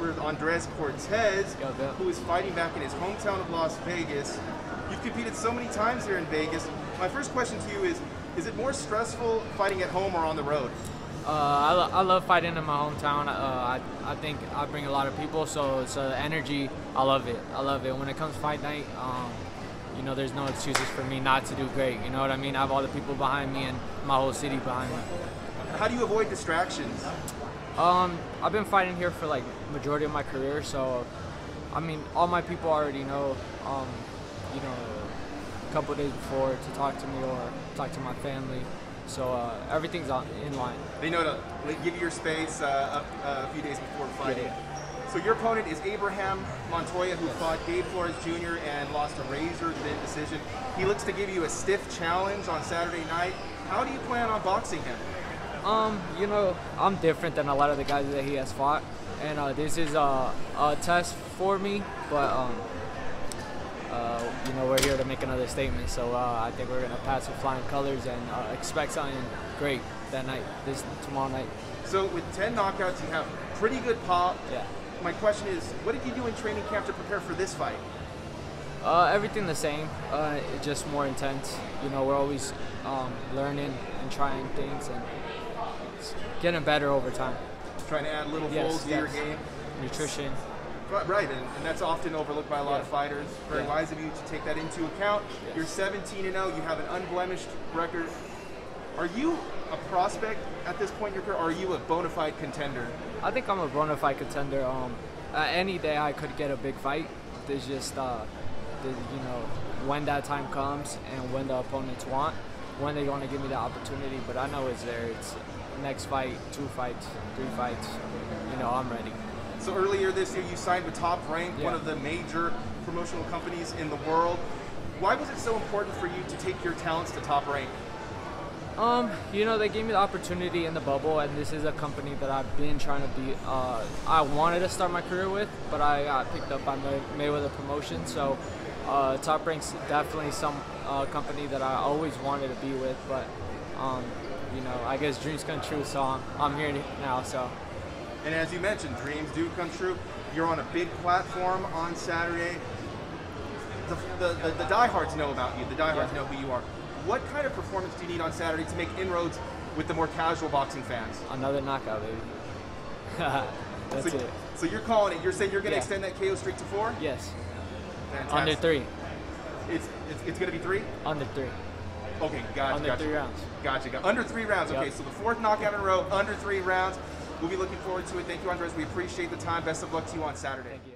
We're with Andres Cortes, Yo, who is fighting back in his hometown of Las Vegas. You've competed so many times here in Vegas. My first question to you is: Is it more stressful fighting at home or on the road? Uh, I, lo- I love fighting in my hometown. Uh, I, I think I bring a lot of people, so it's uh, energy. I love it. I love it. When it comes fight night, um, you know, there's no excuses for me not to do great. You know what I mean? I have all the people behind me and my whole city behind me. How do you avoid distractions? Um, I've been fighting here for like majority of my career, so I mean, all my people already know. Um, you know, a couple days before to talk to me or talk to my family. So uh, everything's on, in line. They know to give you your space uh, up, uh, a few days before fighting. So your opponent is Abraham Montoya, who fought Gabe Flores Jr. and lost a razor thin decision. He looks to give you a stiff challenge on Saturday night. How do you plan on boxing him? Um, you know, I'm different than a lot of the guys that he has fought, and uh, this is a, a test for me. But um, uh, you know, we're here to make another statement, so uh, I think we're gonna pass with flying colors and uh, expect something great that night, this tomorrow night. So with 10 knockouts, you have pretty good pop. Yeah. My question is, what did you do in training camp to prepare for this fight? Uh, everything the same, uh, just more intense. You know, we're always um, learning and trying things and getting better over time. Trying to add little Yes, folds to your game. Nutrition. Right, and, and that's often overlooked by a lot Yeah. of fighters. Very Yeah. wise of you to take that into account. Yes. You're 17 and 0. You have an unblemished record. Are you a prospect at this point in your career? Or are you a bona fide contender? I think I'm a bona fide contender. Um, uh, any day I could get a big fight. There's just, uh, the, you know, when that time comes and when the opponents want, when they want to give me the opportunity. But I know it's there. It's next fight, two fights, three fights. You know, I'm ready. So earlier this year, you signed with Top Rank, one of the major promotional companies in the world. Why was it so important for you to take your talents to Top Rank? Um, you know, they gave me the opportunity in the bubble, and this is a company that I've been trying to be. Uh, I wanted to start my career with, but I got picked up by May- Mayweather Promotion. So, uh, Top Rank's definitely some uh, company that I always wanted to be with. But, um, you know, I guess dreams come true. So I'm, I'm here now. So And as you mentioned, dreams do come true. You're on a big platform on Saturday. The, the, the, the diehards know about you. The diehards Yeah. know who you are. What kind of performance do you need on Saturday to make inroads with the more casual boxing fans? another knockout, baby. That's so, it. so you're calling it. You're saying you're going to Yeah. extend that KO streak to four? Yes, Fantastic. under three, It's, it's, it's going to be three? under three, Okay, gotcha. under gotcha. three rounds. Gotcha. Got under three rounds. Okay, Yep. so the fourth knockout in a row, under three rounds. We'll be looking forward to it. Thank you, Andres. We appreciate the time. Best of luck to you on Saturday. Thank you.